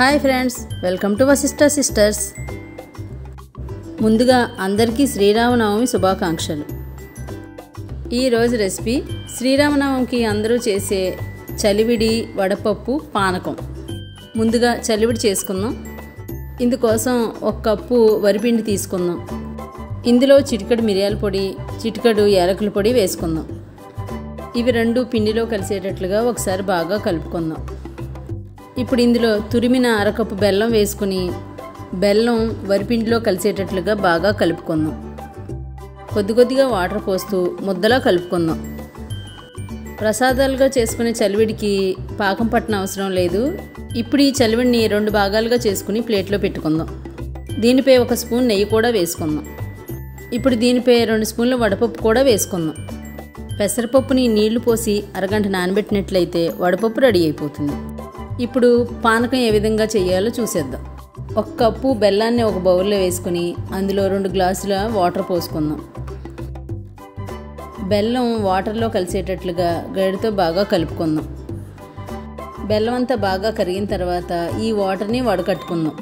Hi friends welcome to Vasista sisters. ముందుగా అందరికీ శ్రీరామనవమి శుభాకాంక్షలు. ఈరోజు రెసిపీ శ్రీరామనవమికి అందరూ చేసే చలివిడి వడపప్పు పానకం. ముందుగా చలివిడి చేసుకుందాం. ఇందుకోసం ఒక కప్పు వరిపిండి తీసుకుందాం. ఇందులో చిటికడు మిరియాల పొడి చిటికడు యాలకుల పొడి వేసుకుందాం. ఇవి రెండు పిండిలో కలిసేటట్లుగా ఒకసారి బాగా కలుపుకుందాం. ఇప్పుడు ఇందులో తురిమిన అరకప్పు బెల్లం వేసుకుని బెల్లం వరిపిండిలో కలిసేటట్లుగా బాగా కలుపుకుందాం. కొద్ది కొద్దిగా వాటర్ పోస్తూ ముద్దలా కలుపుకుందాం. ప్రసాదాలుగా చేసుకునే చలివిడికి పాకం పట్టిన అవసరం లేదు. ఇప్పుడు ఈ చలివిడిని రెండు భాగాలుగా చేసుకుని ప్లేట్లో పెట్టుకుందాం. దీనిపై ఒక స్పూన్ నెయ్యి కూడా వేసుకుందాం. ఇప్పుడు దీనిపై రెండు స్పూన్ల వడపప్పు కూడా వేసుకుందాం. పెసరపప్పుని నీళ్ళు పోసి అరగంట నానబెట్టినట్లయితే వడపప్పు రెడీ అయిపోతుంది. ఇప్పుడు పానకం ఏ విధంగా చేయాలో చూసేద్దాం. ఒక కప్పు బెల్లాన్ని ఒక బౌల్లో వేసుకుని అందులో రెండు గ్లాసుల వాటర్ పోసుకుందాం. బెల్లం వాటర్లో కలిసేటట్లుగా గడితో బాగా కలుపుకుందాం. బెల్లం అంతా బాగా కరిగిన తర్వాత ఈ వాటర్ని వడకట్టుకుందాం.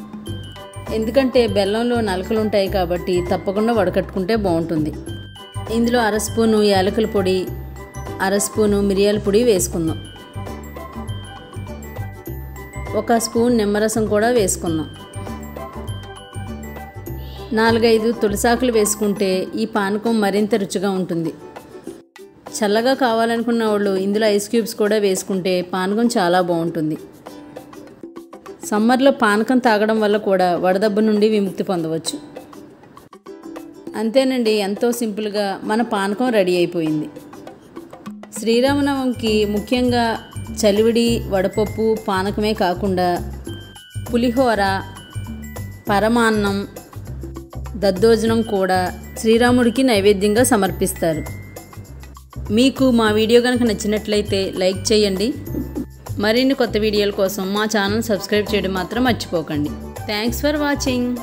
ఎందుకంటే బెల్లంలో నలకలు ఉంటాయి కాబట్టి తప్పకుండా వడకట్టుకుంటే బాగుంటుంది. ఇందులో అర స్పూను యాలకుల పొడి అర స్పూను మిరియాల పొడి వేసుకుందాం. ఒక స్పూన్ నిమ్మరసం కూడా వేసుకుందాం నాలుగైదు తులసాకులు వేసుకుంటే ఈ పానకం మరింత రుచిగా ఉంటుంది. చల్లగా కావాలనుకున్న వాళ్ళు ఇందులో ఐస్ క్యూబ్స్ కూడా వేసుకుంటే పానకం చాలా బాగుంటుంది. సమ్మర్లో పానకం తాగడం వల్ల కూడా వడదెబ్బ నుండి విముక్తి పొందవచ్చు. అంతేనండి ఎంతో సింపుల్గా మన పానకం రెడీ అయిపోయింది. శ్రీరామనవమికి ముఖ్యంగా చలివిడి వడపప్పు పానకమే కాకుండా పులిహోర పరమాన్నం దద్దోజనం కూడా శ్రీరాముడికి నైవేద్యంగా సమర్పిస్తారు. మీకు మా వీడియో కనుక నచ్చినట్లయితే లైక్ చేయండి. మరిన్ని కొత్త వీడియోల కోసం మా ఛానల్ సబ్స్క్రైబ్ చేయడం మాత్రం మర్చిపోకండి. Thanks for watching.